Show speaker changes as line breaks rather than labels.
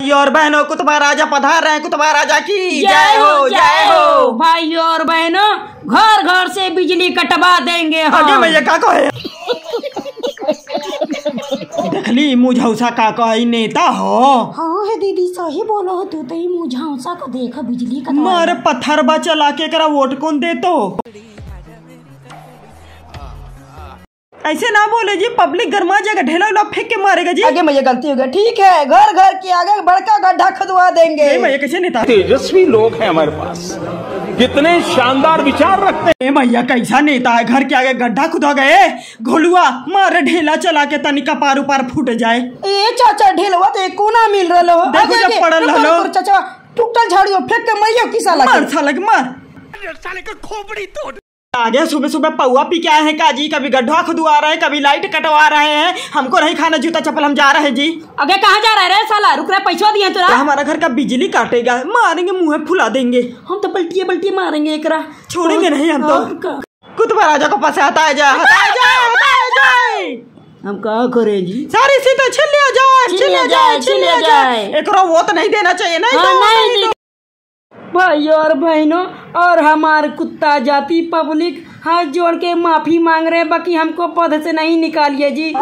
भाई और बहनों कुतबा राजा पधार रहे हैं। कुतबा राजा की जय हो जय हो।
भाई और बहनों घर घर से बिजली कटवा देंगे
आगे
हम
भैया का कहे देखली मुझौसा का कहे नेता हो।
हाँ है दीदी सही बोलो हो तू तो ही मुझांसा को देखा बिजली का
मारे पत्थर बा चला के करा वोट कौन दे तो ऐसे ना बोले जी पब्लिक गरमा जाएगा ढेला उला फेंक के मारेगा जी।
आगे भैया गलती हो गई ठीक है घर घर के आगे बड़का गड्ढा खुदवा देंगे।
भैया कैसे नेता
तेजस्वी लोग हैं हमारे पास। कितने शानदार विचार रखते हैं।
भैया कैसा नेता है? घर के आगे गड्ढा खुदा गए? घोलुआ मारे ढेला चला के तनिका पार उपार फूट जाए।
ए चाचा ढेलवा तो एक कोना मिल रहा हो
देखो जब पड़ल हलो।
चाचा टूटल झाड़ियों फेंक के मैयो किसा लगे?
मार
लगे
साला के मार आगे सुबह सुबह पौआ पी के आए हैं काजी। कभी गड्ढा खुदवा रहे हैं कभी लाइट कटवा रहे हैं। हमको नहीं खाना जूता चप्पल हम जा रहे हैं जी।
आगे कहाँ जा रहा है रे साला? रुक रहा पैसा दिए
तो
तुरा।
हमारा घर का बिजली काटेगा। मारेंगे मुँह फुला देंगे।
हम तो पलटिए पलटिए मारेंगे एकरा
छोड़ेंगे नहीं हम तो।
का?
कुतुब राजा को पास हटाया जाए हटाया जाए हटाया जाए
हम कहा करें जी?
सारी सीटें छिल जाए
छिल
जाए छिल जाए। एक वो तो नहीं देना चाहिए नहीं
भाई और बहनों, और हमारे कुत्ता जाति पब्लिक, हाथ जोड़ के माफ़ी मांग रहे हैं, बाकी हमको पद से नहीं निकालिए जी।